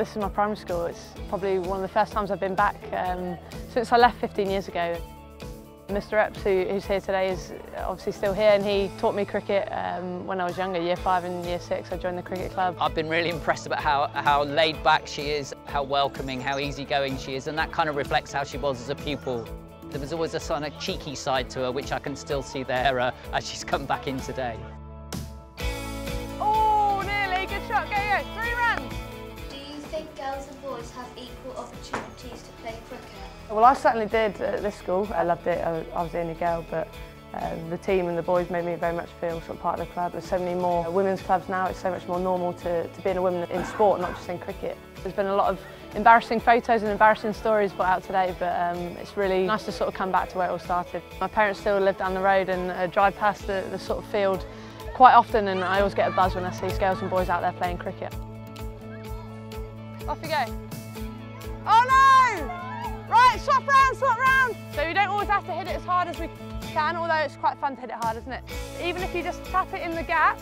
This is my primary school. It's probably one of the first times I've been back um, since I left 15 years ago. Mr Epps, who, who's here today, is obviously still here and he taught me cricket um, when I was younger, year five and year six. I joined the cricket club. I've been really impressed about how, how laid back she is, how welcoming, how easygoing she is, and that kind of reflects how she was as a pupil. There was always a sort of cheeky side to her, which I can still see there uh, as she's come back in today. Boys have equal opportunities to play cricket? Well, I certainly did at this school. I loved it. I, was the only girl, but um, the team and the boys made me very much feel sort of part of the club. There's so many more women's clubs now. It's so much more normal to, to being a woman in sport, not just in cricket. There's been a lot of embarrassing photos and embarrassing stories brought out today, but um, it's really nice to sort of come back to where it all started. My parents still live down the road and uh, drive past the, the sort of field quite often, and I always get a buzz when I see girls and boys out there playing cricket. Off you go. No! Right, swap round, swap round. So you don't always have to hit it as hard as we can, although it's quite fun to hit it hard, isn't it? Even if you just tap it in the gap,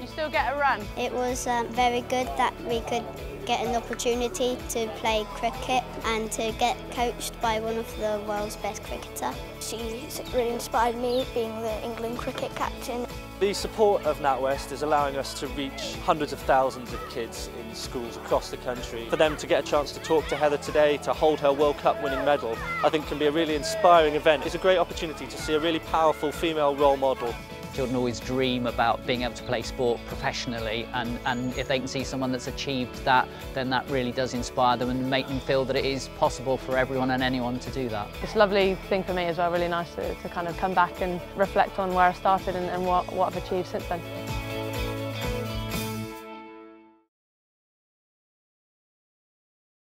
you still get a run. It was um, very good that we could get an opportunity to play cricket and to get coached by one of the world's best cricketers. She's really inspired me being the England cricket captain. The support of NatWest is allowing us to reach hundreds of thousands of kids in schools across the country. For them to get a chance to talk to Heather today, to hold her World Cup winning medal, I think can be a really inspiring event. It's a great opportunity to see a really powerful female role model. Children always dream about being able to play sport professionally and, and if they can see someone that's achieved that, then that really does inspire them and make them feel that it is possible for everyone and anyone to do that. It's a lovely thing for me as well, really nice to, to kind of come back and reflect on where I started and, and what, what I've achieved since then.